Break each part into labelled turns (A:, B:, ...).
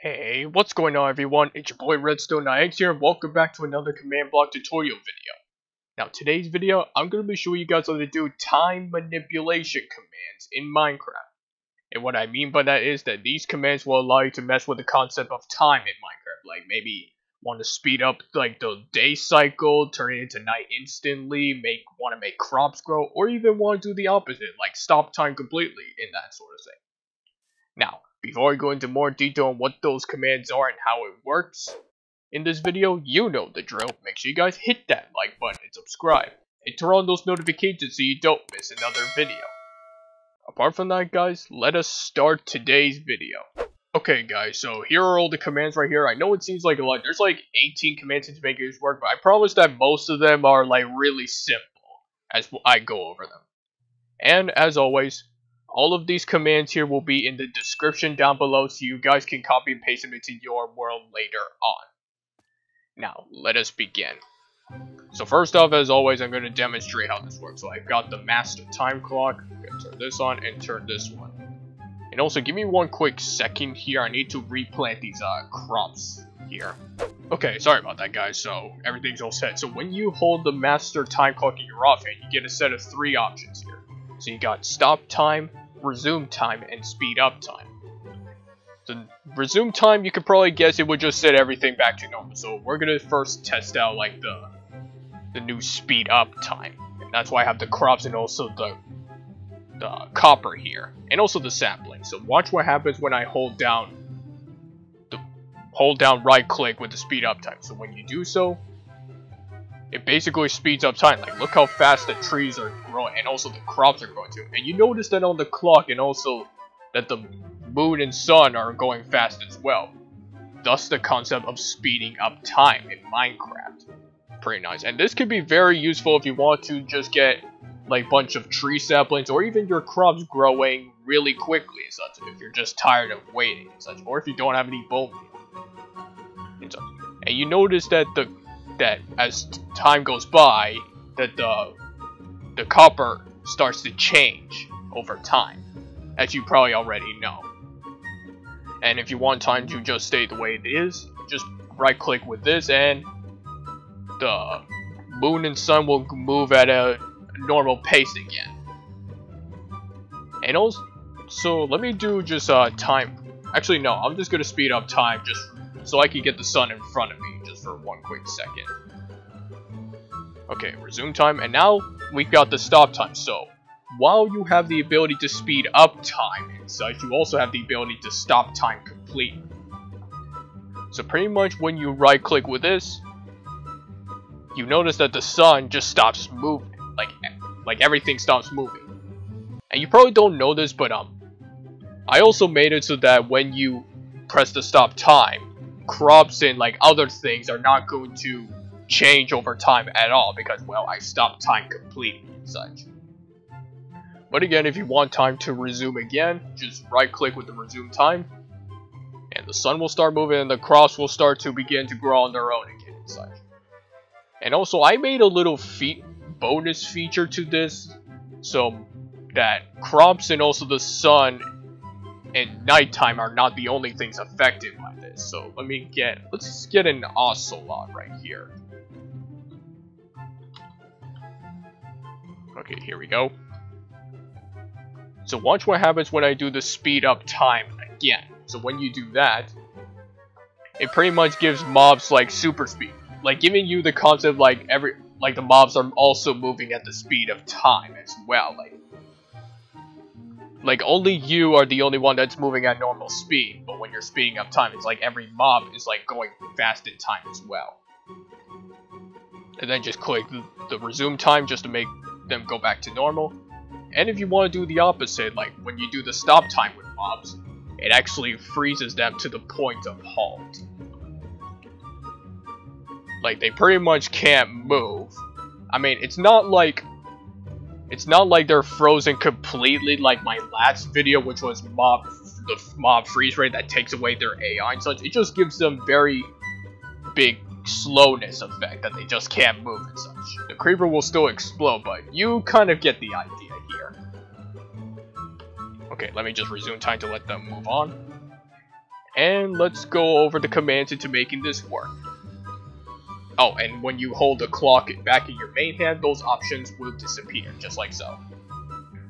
A: Hey, what's going on everyone? It's your boy RedstoneKnightX here and welcome back to another command block tutorial video. Now today's video, I'm going to be showing you guys how to do time manipulation commands in Minecraft. And what I mean by that is that these commands will allow you to mess with the concept of time in Minecraft. Like maybe want to speed up like the day cycle, turn it into night instantly, make want to make crops grow, or even want to do the opposite, like stop time completely and that sort of thing. Now, before I go into more detail on what those commands are and how it works, in this video, you know the drill. Make sure you guys hit that like button and subscribe, and turn on those notifications so you don't miss another video. Apart from that guys, let us start today's video. Okay guys, so here are all the commands right here. I know it seems like a lot. There's like 18 commands to make this work, but I promise that most of them are like really simple as I go over them. And as always, all of these commands here will be in the description down below so you guys can copy and paste them into your world later on. Now, let us begin. So first off, as always, I'm going to demonstrate how this works. So I've got the master time clock. I'm going to turn this on and turn this one. And also, give me one quick second here. I need to replant these uh, crops here. Okay, sorry about that, guys. So everything's all set. So when you hold the master time clock in your offhand, you get a set of three options here. So you got stop time, resume time, and speed up time. The resume time, you could probably guess it would just set everything back to normal. So we're gonna first test out like the the new speed up time. And that's why I have the crops and also the the copper here, and also the sapling. So watch what happens when I hold down the hold down right click with the speed up time. So when you do so, it basically speeds up time. Like, look how fast the trees are growing, and also the crops are growing too. And you notice that on the clock, and also that the moon and sun are going fast as well. Thus the concept of speeding up time in Minecraft. Pretty nice. And this could be very useful if you want to just get like a bunch of tree saplings or even your crops growing really quickly and such if you're just tired of waiting and such or if you don't have any bone meal and. And you notice that the that as time goes by, that the the copper starts to change over time, as you probably already know. And if you want time to just stay the way it is, just right click with this and the moon and sun will move at a normal pace again. And also, so let me do just uh, time. Actually, no, I'm just gonna speed up time just so I can get the sun in front of me just for one quick second. Okay, resume time, and now we've got the stop time. So, while you have the ability to speed up time and you also have the ability to stop time completely. So pretty much when you right click with this, you notice that the sun just stops moving. Like, like everything stops moving. And you probably don't know this, but um, I also made it so that when you press the stop time, crops and like other things are not going to change over time at all because well I stopped time completely and such. But again if you want time to resume again just right click with the resume time and the sun will start moving and the crops will start to begin to grow on their own again and such. And also I made a little fe bonus feature to this so that crops and also the sun and nighttime are not the only things affected by this. So let me get, let's get an ocelot right here. Okay, here we go. So watch what happens when I do the speed up time again. So when you do that, it pretty much gives mobs like super speed. Like giving you the concept like every like the mobs are also moving at the speed of time as well. Like like only you are the only one that's moving at normal speed, but when you're speeding up time, it's like every mob is like going fast in time as well. And then just click the, resume time just to make them go back to normal. And if you want to do the opposite, like when you do the stop time with mobs, it actually freezes them to the point of halt. Like they pretty much can't move. I mean, it's not like it's not like they're frozen completely like my last video, which was mob the mob freeze rate that takes away their AI and such. It just gives them very big slowness effect that they just can't move and such. The creeper will still explode, but you kind of get the idea here. Okay, let me just resume time to let them move on. And let's go over the commands into making this work. Oh, and when you hold the clock back in your main hand, those options will disappear, just like so.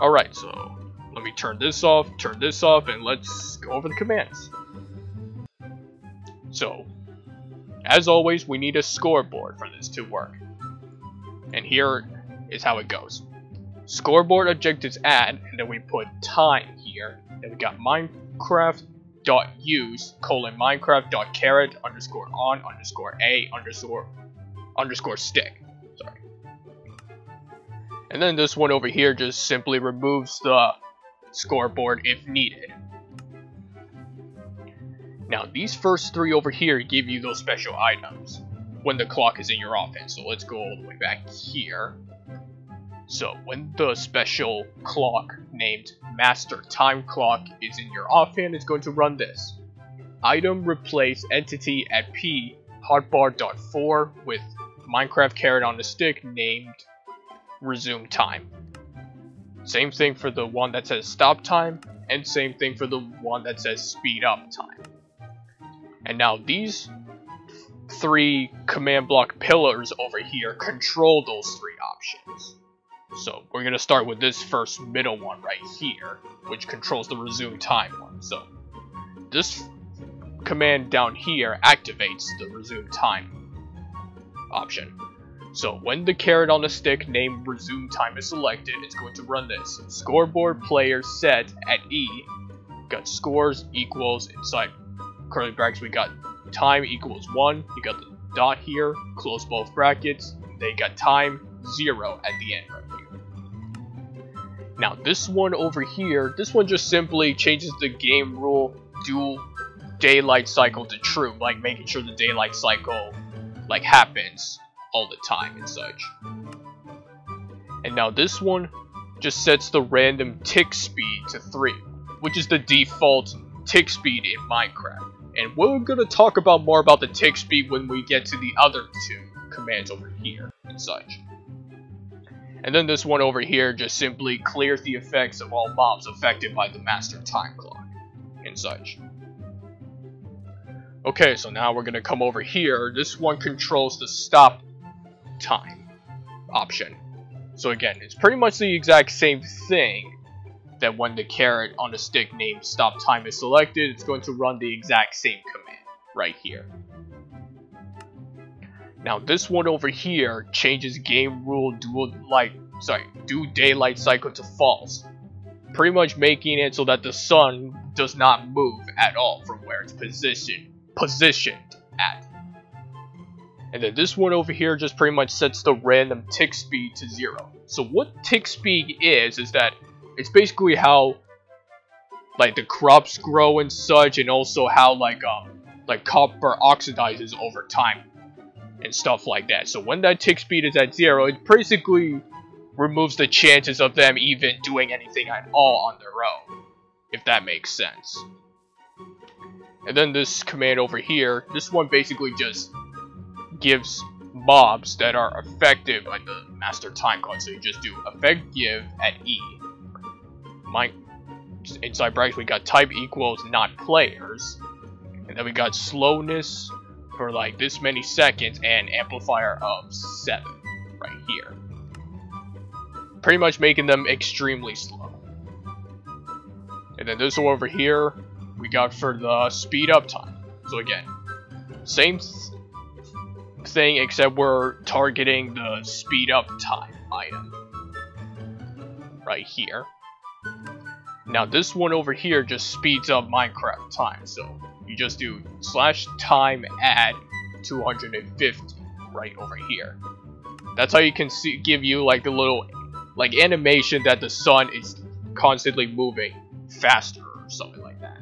A: Alright, so let me turn this off, turn this off, and let's go over the commands. So, as always, we need a scoreboard for this to work. And here is how it goes. Scoreboard objectives add, and then we put time here. Then we got Minecraft dot use colon Minecraft dot carrot underscore on underscore a underscore underscore stick. Sorry. And then this one over here just simply removes the scoreboard if needed. Now these first three over here give you those special items when the clock is in your offense. So let's go all the way back here. So when the special clock named Master Time Clock is in your offhand, it's going to run this. Item replace entity at P hotbar.4 with Minecraft carrot on a stick named resume time. Same thing for the one that says stop time, and same thing for the one that says speed up time. And now these three command block pillars over here control those three options. So we're going to start with this first middle one right here, which controls the resume time one. So this command down here activates the resume time option. So when the carrot on the stick named resume time is selected, it's going to run this. Scoreboard player set at E, got scores equals inside curly brackets, we got time equals 1, you got the dot here, close both brackets, they got time 0 at the end right now this one over here, this one just simply changes the game rule do daylight cycle to true, like making sure the daylight cycle like happens all the time and such. And now this one just sets the random tick speed to 3, which is the default tick speed in Minecraft. And we're to talk about more about the tick speed when we get to the other two commands over here and such. And then this one over here just simply clears the effects of all mobs affected by the master time clock and such. Okay, so now we're gonna come over here. This one controls the stop time option. So again, it's pretty much the exact same thing that when the carrot on the stick named stop time is selected, it's going to run the exact same command right here. Now this one over here changes game rule dual light, sorry, do daylight cycle to false. Pretty much making it so that the sun does not move at all from where it's positioned positioned at. And then this one over here just pretty much sets the random tick speed to zero. So what tick speed is, is that it's basically how like the crops grow and such and also how like um like copper oxidizes over time and stuff like that. So when that tick speed is at zero, it basically removes the chances of them even doing anything at all on their own, if that makes sense. And then this command over here, this one basically just gives mobs that are effective by the master time clock. So you just do effect give at E. My inside brackets we got type equals not players. And then we got slowness for like this many seconds and amplifier of 7 right here. Pretty much making them extremely slow. And then this one over here, we got for the speed up time. So again, same th thing except we're targeting the speed up time item. Right here. Now this one over here just speeds up Minecraft time, so you just do slash time add 250 right over here. That's how you can see, give you like a little like animation that the sun is constantly moving faster or something like that.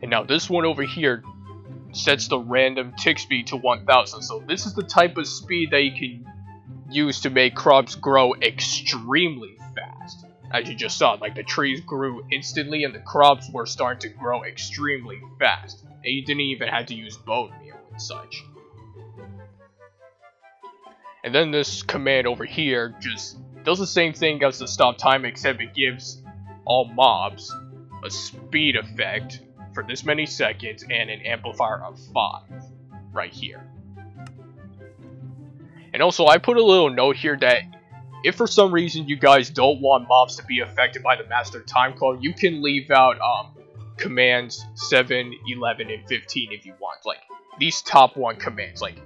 A: And now this one over here sets the random tick speed to 1000. So this is the type of speed that you can use to make crops grow extremely fast as you just saw, like the trees grew instantly and the crops were starting to grow extremely fast. And you didn't even have to use bone meal and such. And then this command over here just does the same thing as the stop time except it gives all mobs a speed effect for this many seconds and an amplifier of 5 right here. And also, I put a little note here that if for some reason you guys don't want mobs to be affected by the master time clock, you can leave out um, commands 7, 11, and 15 if you want. Like, these top one commands. Like,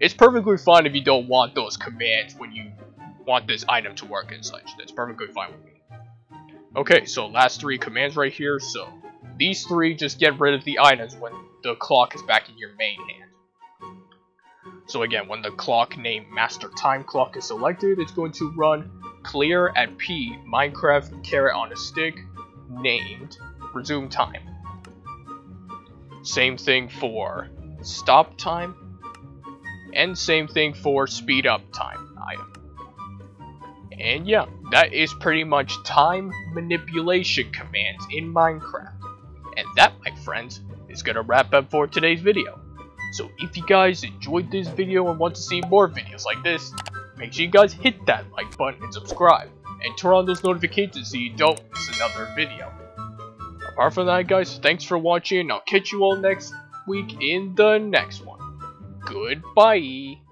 A: it's perfectly fine if you don't want those commands when you want this item to work and such. That's perfectly fine with me. Okay, so last three commands right here. So these three just get rid of the items when the clock is back in your main hand. So again, when the clock named Master Time Clock is selected, it's going to run clear at P Minecraft carrot on a stick named resume time. Same thing for stop time, and same thing for speed up time item. And yeah, that is pretty much time manipulation commands in Minecraft. And that, my friends, is going to wrap up for today's video. So if you guys enjoyed this video and want to see more videos like this, make sure you guys hit that like button and subscribe. And turn on those notifications so you don't miss another video. Apart from that guys, thanks for watching I'll catch you all next week in the next one. Goodbye!